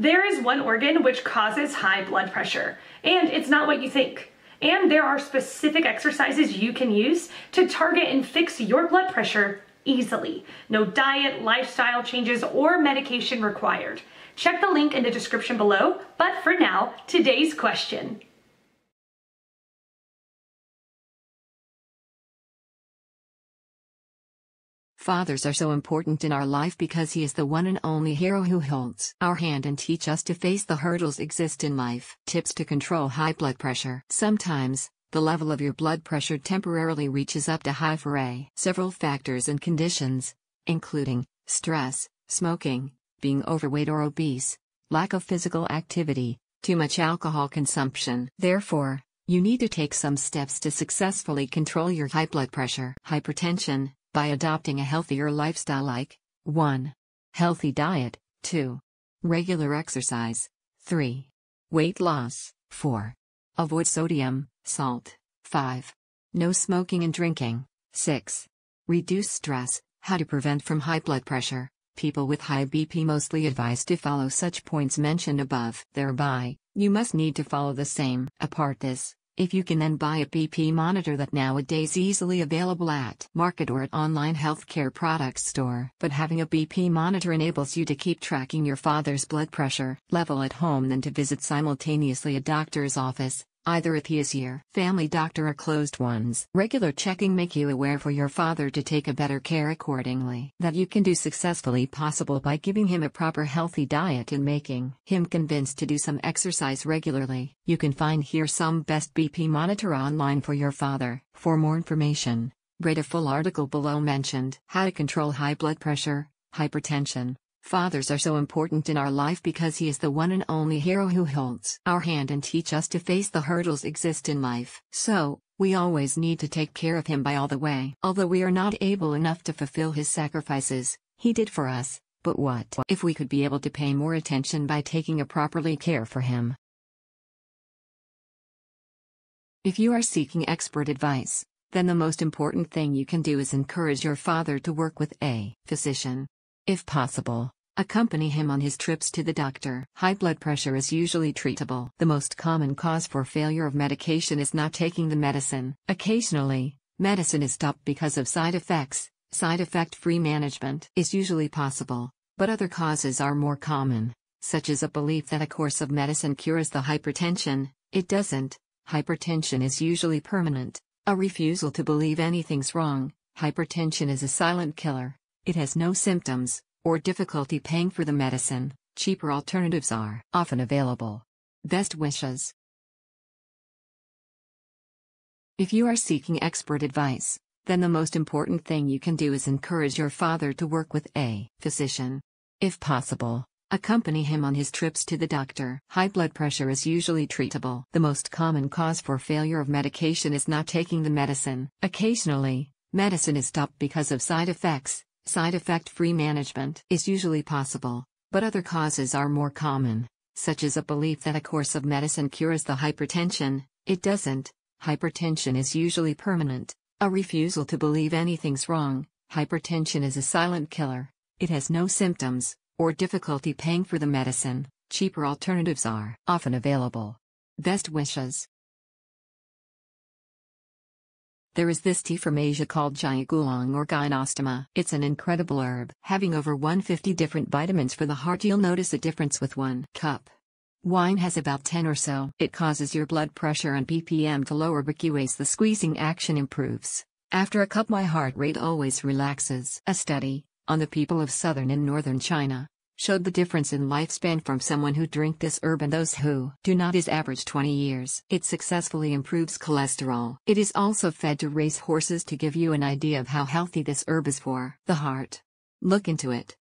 There is one organ which causes high blood pressure, and it's not what you think. And there are specific exercises you can use to target and fix your blood pressure easily. No diet, lifestyle changes, or medication required. Check the link in the description below, but for now, today's question. Fathers are so important in our life because he is the one and only hero who holds our hand and teach us to face the hurdles exist in life. Tips to control high blood pressure. Sometimes, the level of your blood pressure temporarily reaches up to high for a several factors and conditions, including stress, smoking, being overweight or obese, lack of physical activity, too much alcohol consumption. Therefore, you need to take some steps to successfully control your high blood pressure. Hypertension, by adopting a healthier lifestyle like 1. Healthy diet, 2. Regular exercise, 3. Weight loss, 4. Avoid sodium, salt, 5. No smoking and drinking, 6. Reduce stress, how to prevent from high blood pressure. People with high BP mostly advised to follow such points mentioned above. Thereby, you must need to follow the same. Apart this, if you can then buy a BP monitor that nowadays easily available at market or at online healthcare products store. But having a BP monitor enables you to keep tracking your father's blood pressure level at home than to visit simultaneously a doctor's office, either if he is family doctor or closed ones. Regular checking make you aware for your father to take a better care accordingly. That you can do successfully possible by giving him a proper healthy diet and making him convinced to do some exercise regularly. You can find here some best BP monitor online for your father. For more information, read a full article below mentioned. How to control high blood pressure, hypertension, Fathers are so important in our life because he is the one and only hero who holds our hand and teach us to face the hurdles exist in life. So, we always need to take care of him by all the way. Although we are not able enough to fulfill his sacrifices, he did for us, but what if we could be able to pay more attention by taking a properly care for him? If you are seeking expert advice, then the most important thing you can do is encourage your father to work with a physician. If possible, accompany him on his trips to the doctor. High blood pressure is usually treatable. The most common cause for failure of medication is not taking the medicine. Occasionally, medicine is stopped because of side effects. Side effect free management is usually possible, but other causes are more common, such as a belief that a course of medicine cures the hypertension. It doesn't. Hypertension is usually permanent. A refusal to believe anything's wrong. Hypertension is a silent killer. It has no symptoms, or difficulty paying for the medicine, cheaper alternatives are often available. Best wishes. If you are seeking expert advice, then the most important thing you can do is encourage your father to work with a physician. If possible, accompany him on his trips to the doctor. High blood pressure is usually treatable. The most common cause for failure of medication is not taking the medicine. Occasionally, medicine is stopped because of side effects, Side effect free management is usually possible, but other causes are more common, such as a belief that a course of medicine cures the hypertension. It doesn't. Hypertension is usually permanent. A refusal to believe anything's wrong. Hypertension is a silent killer. It has no symptoms, or difficulty paying for the medicine. Cheaper alternatives are often available. Best wishes. There is this tea from Asia called Jiaogulan or Gynostemma. It's an incredible herb. Having over 150 different vitamins for the heart you'll notice a difference with one cup. Wine has about 10 or so. It causes your blood pressure and BPM to lower but the squeezing action improves. After a cup my heart rate always relaxes. A study, on the people of southern and northern China, showed the difference in lifespan from someone who drink this herb and those who do not is average 20 years. It successfully improves cholesterol. It is also fed to race horses to give you an idea of how healthy this herb is for the heart. Look into it.